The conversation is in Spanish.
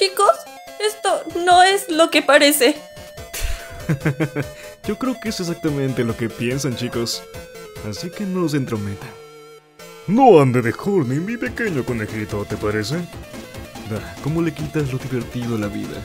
Chicos, esto no es lo que parece. Yo creo que es exactamente lo que piensan, chicos. Así que no se entrometan. No ande de horny, mi pequeño conejito, ¿te parece? Da, ¿cómo le quitas lo divertido a la vida?